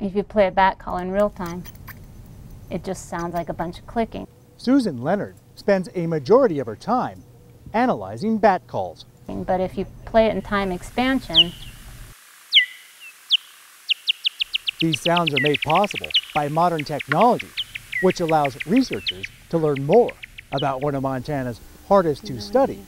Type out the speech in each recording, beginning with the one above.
If you play a bat call in real time, it just sounds like a bunch of clicking. Susan Lenard spends a majority of her time analyzing bat calls. But if you play it in time expansion, these sounds are made possible by modern technology, which allows researchers to learn more about one of Montana's hardest to study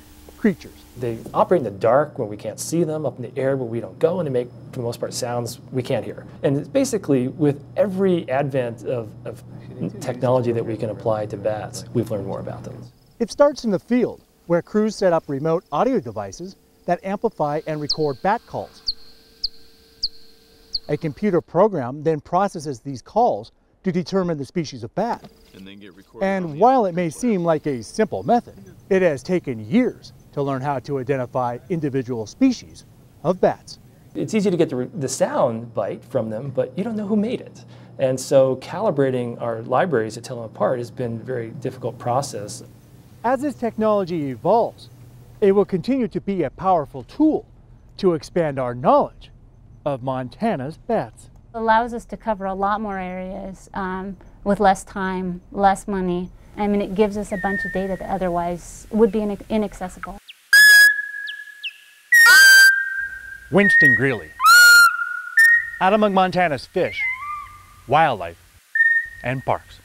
creatures. They operate in the dark when we can't see them, up in the air where we don't go, and they make, for the most part, sounds we can't hear. And it's basically with every advent of, of technology that we can apply to bats, we've learned more about them. It starts in the field, where crews set up remote audio devices that amplify and record bat calls. A computer program then processes these calls to determine the species of bat. And, and while it may seem like a simple method, it has taken years to learn how to identify individual species of bats. It's easy to get the, the sound bite from them, but you don't know who made it. And so calibrating our libraries to tell them apart has been a very difficult process. As this technology evolves, it will continue to be a powerful tool to expand our knowledge of Montana's bats. It allows us to cover a lot more areas um, with less time, less money. I mean, it gives us a bunch of data that otherwise would be inaccessible. Winston Greely. Out among Montana's fish, wildlife, and parks.